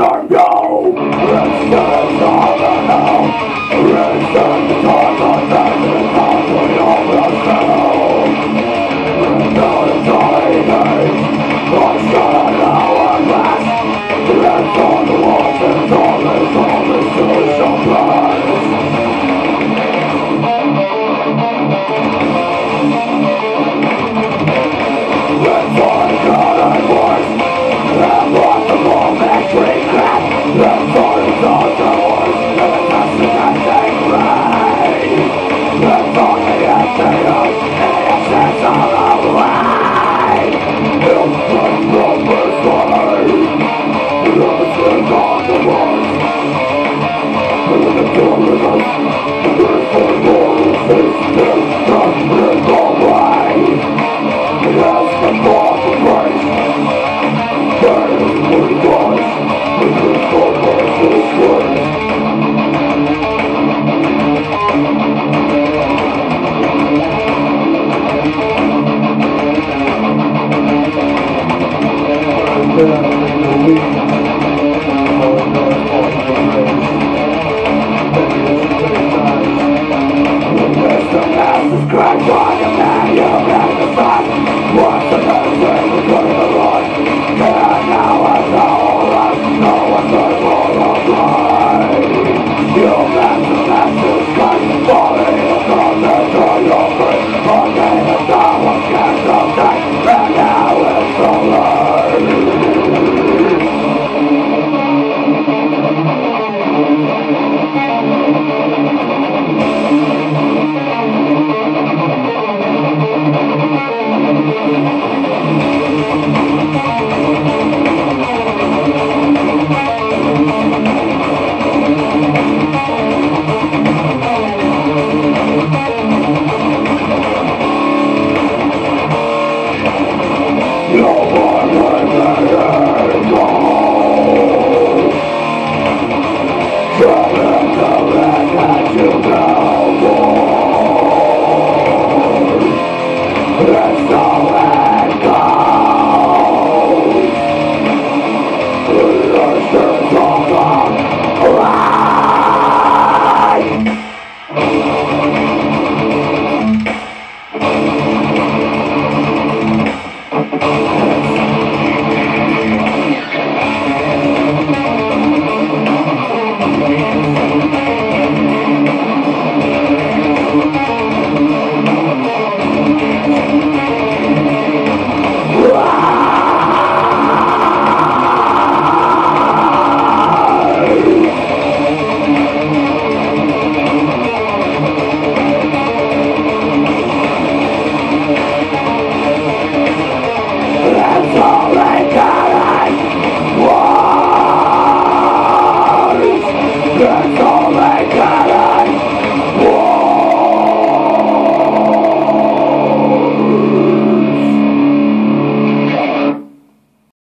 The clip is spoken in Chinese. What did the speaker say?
our God. Música 老婆，